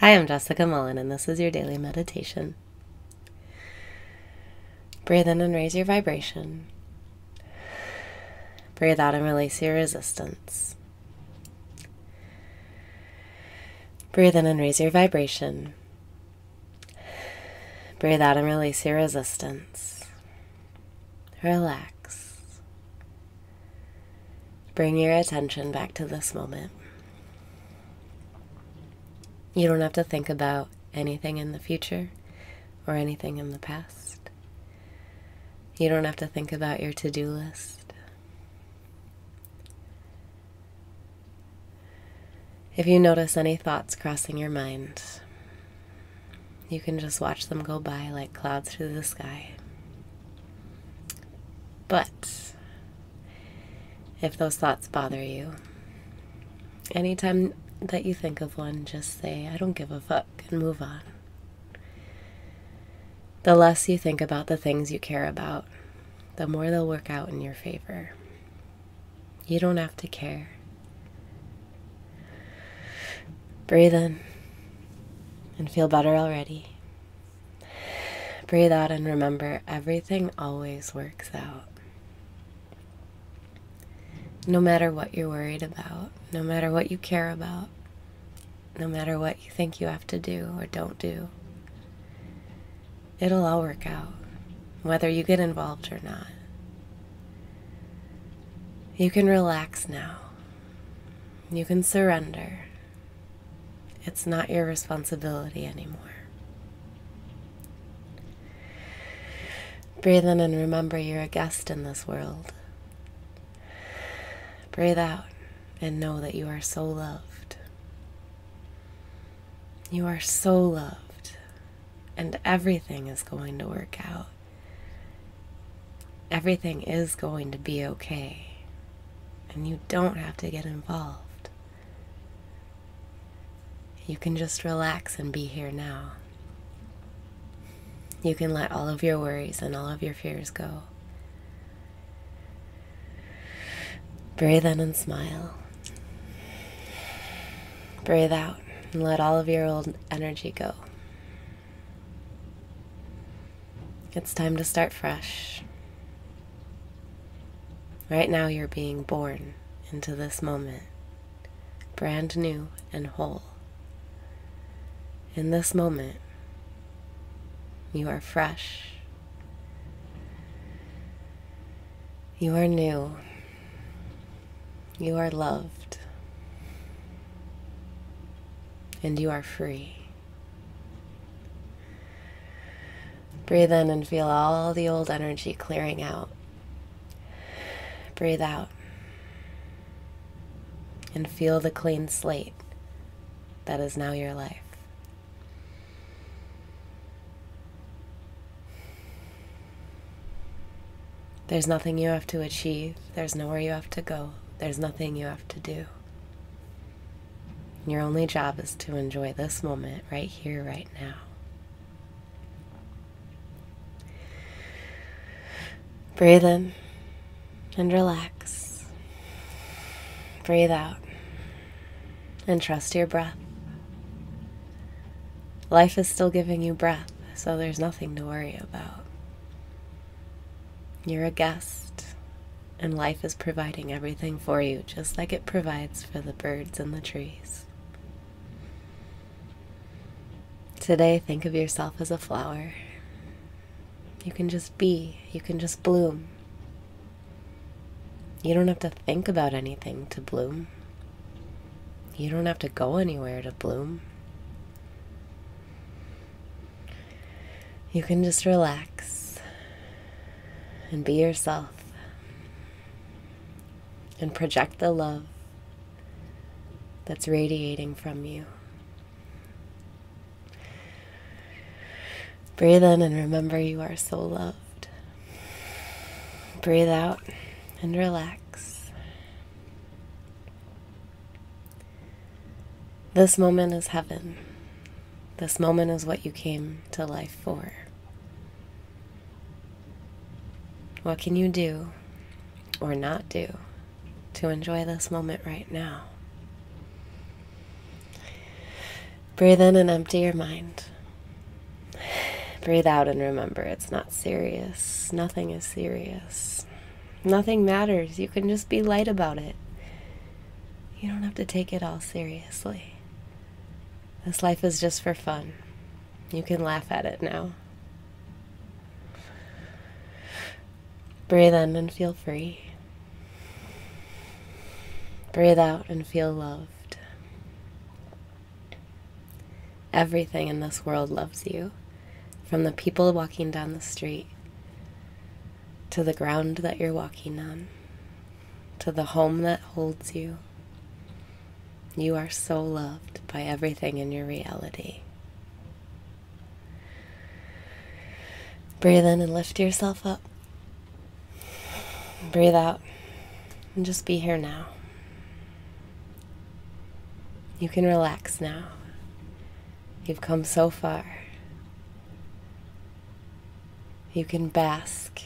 Hi, I'm Jessica Mullen, and this is your daily meditation. Breathe in and raise your vibration. Breathe out and release your resistance. Breathe in and raise your vibration. Breathe out and release your resistance. Relax. Bring your attention back to this moment. You don't have to think about anything in the future or anything in the past. You don't have to think about your to do list. If you notice any thoughts crossing your mind, you can just watch them go by like clouds through the sky. But if those thoughts bother you, anytime that you think of one, just say, I don't give a fuck, and move on. The less you think about the things you care about, the more they'll work out in your favor. You don't have to care. Breathe in and feel better already. Breathe out and remember everything always works out. No matter what you're worried about, no matter what you care about, no matter what you think you have to do or don't do, it'll all work out, whether you get involved or not. You can relax now. You can surrender. It's not your responsibility anymore. Breathe in and remember you're a guest in this world. Breathe out and know that you are so loved. You are so loved, and everything is going to work out. Everything is going to be okay, and you don't have to get involved. You can just relax and be here now. You can let all of your worries and all of your fears go. Breathe in and smile. Breathe out and let all of your old energy go. It's time to start fresh. Right now, you're being born into this moment, brand new and whole. In this moment, you are fresh. You are new. You are loved and you are free. Breathe in and feel all the old energy clearing out. Breathe out and feel the clean slate that is now your life. There's nothing you have to achieve, there's nowhere you have to go, there's nothing you have to do. Your only job is to enjoy this moment right here, right now. Breathe in and relax. Breathe out and trust your breath. Life is still giving you breath, so there's nothing to worry about. You're a guest, and life is providing everything for you, just like it provides for the birds and the trees. Today, think of yourself as a flower. You can just be, you can just bloom. You don't have to think about anything to bloom. You don't have to go anywhere to bloom. You can just relax and be yourself and project the love that's radiating from you. Breathe in and remember you are so loved. Breathe out and relax. This moment is heaven. This moment is what you came to life for. What can you do or not do to enjoy this moment right now? Breathe in and empty your mind. Breathe out and remember it's not serious. Nothing is serious. Nothing matters. You can just be light about it. You don't have to take it all seriously. This life is just for fun. You can laugh at it now. Breathe in and feel free. Breathe out and feel loved. Everything in this world loves you, from the people walking down the street to the ground that you're walking on, to the home that holds you. You are so loved by everything in your reality. Breathe in and lift yourself up. Breathe out and just be here now. You can relax now. You've come so far. You can bask.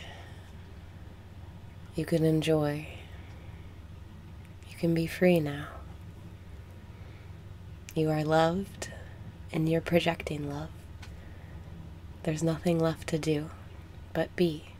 You can enjoy. You can be free now. You are loved and you're projecting love. There's nothing left to do but be.